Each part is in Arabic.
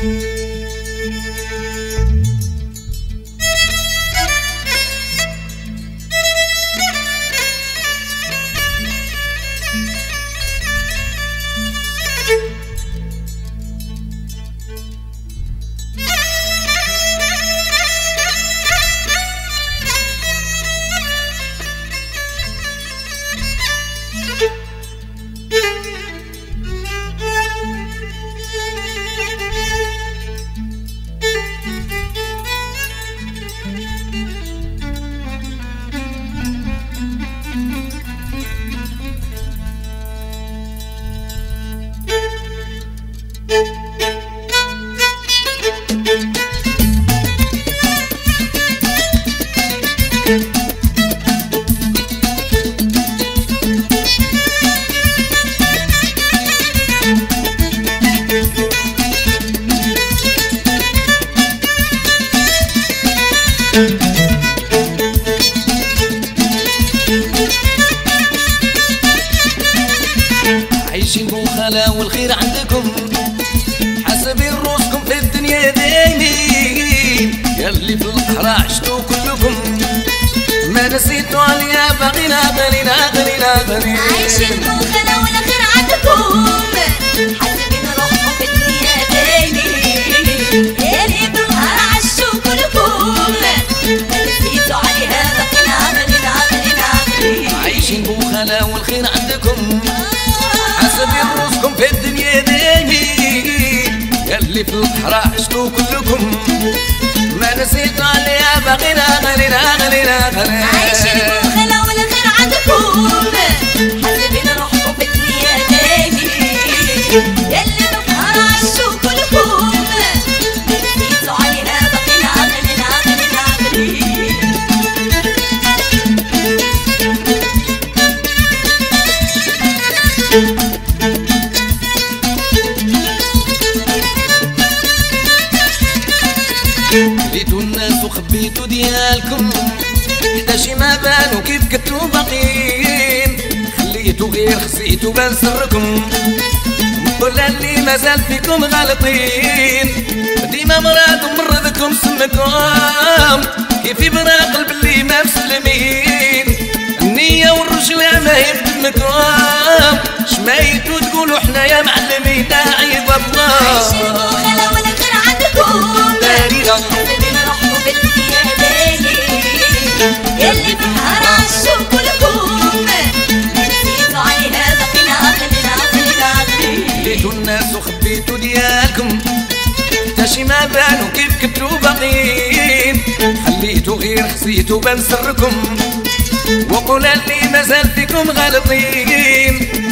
عايشين والخير عندكم. حسبين روسكم في الدنيا دايمين ياللي في القهر عشتوا كلكم. ما نسيتوا عليا باغينا غنينا غنينا غنينا عايشين بوخلا والخير عندكم. حاسبين روحكم في الدنيا دايمين بالنهار عشوا كلكم. ما نسيتوا عليها عايشين والخير عندكم. في القهر عشتوا كلكم. ما نسيتوا عليا وخبيتوا ديالكم. حتى شي ما بانوا كيف كنتوا باقيين؟ خليتوا غير خسيتوا بان سركم. ولا اللي مازال فيكم غالطين. ديما مراد ومرضكم سمكم. كيف يبرى قلب اللي ما مسلمين؟ النية والرجل ما يخدمكم شمايتوا تقولوا حنا يا معلمين عيب عايشين الله خليتوا الناس وخبيتوا ديالكم حتى شي ما بانوا كيف كنتوا باقيين خليتوا غير خسيتوا بان سركم وقول اللي مازال فيكم غالطين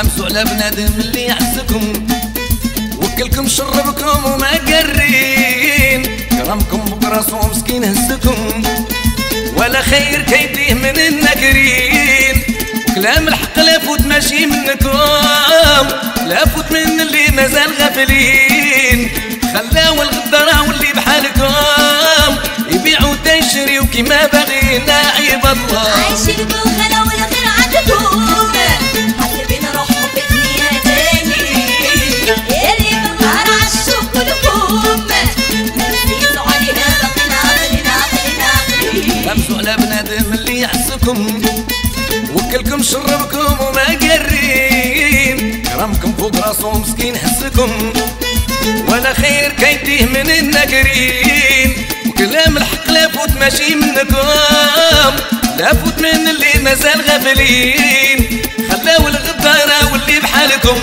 غمسوا على بنادم اللي يعزكم. وكلكم شربكم وما قرين كرمكم بقرصو مسكين هزكم. ولا خير كيديه من النكرين وكلام الحق لافوت ماشي منكم. لافوت من اللي مازال غافلين. خلاو الغدرة واللي بحالكم. يبيعوا تشريوا كيما باغينا عيب الله. فوق راسو مسكين حسكم. ولا خير كيديه من النكرين وكلام الحق لافوت ماشي منكم. لافوت من اللي مازال غافلين. خلاو الغدارة واللي بحالكم.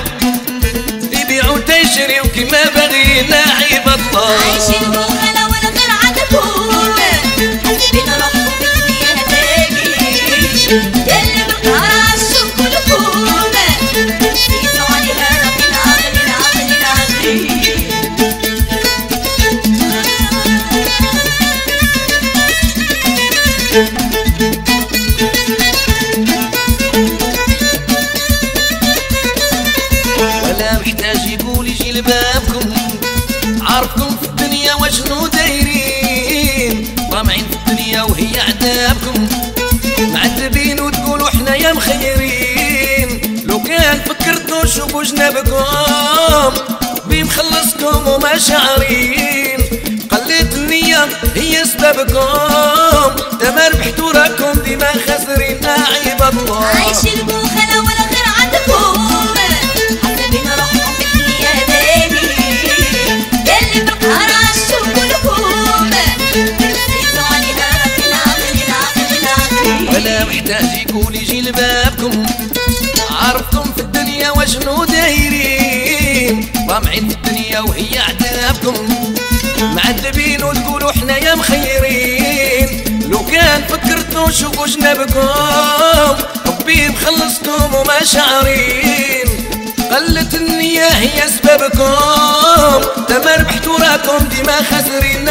يبيعوا تشريوا كيما باغينا عيب الله عايشين بوخلا لبابكم عارفكم في الدنيا وشنو دايرين. طامعين في الدنيا وهي عذابكم معذبين وتقولوا إحنا يا مخيرين. لو كان فكرتوا شوفوا جنابكم بمخلصكم وما شعرين. قلت النية هي سببكم دما ربحتوا راكم ديما خاسرين. عيب محتاج يقول يجي لبابكم. عرفتم في الدنيا وشنو دايرين. طامعين في الدنيا وهي عذابكم. معذبين وتقولوا إحنا يا مخيرين. لو كان فكرتوا شوفوا جنابكم ربي مخلصكم وما شعرين. قلت النية هي سببكم دما ربحتوا راكم ديما خاسرين